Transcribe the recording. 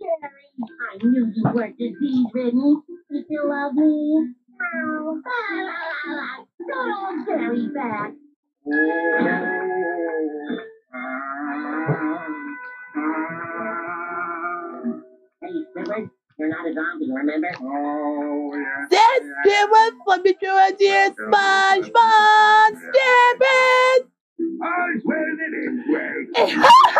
Jerry, I knew you weren't disease-ridden. You still love me? Oh, la, la, la, la. Good old Jerry back. Hey, Squidward, you're not a zombie, remember? Oh, yeah. That's Steven from the Georgia SpongeBob Steven! I swear that it's well.